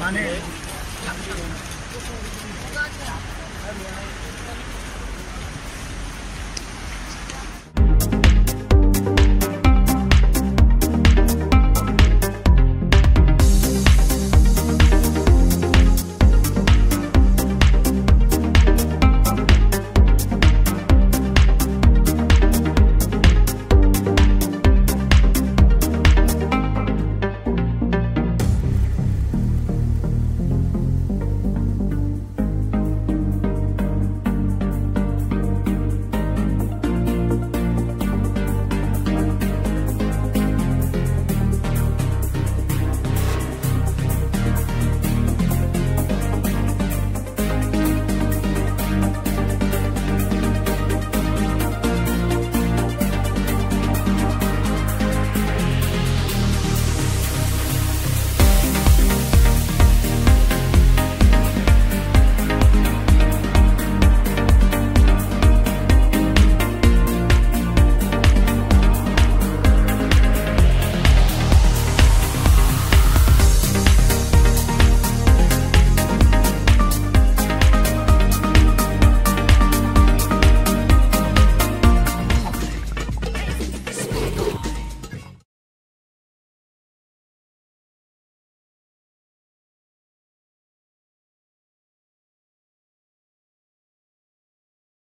माने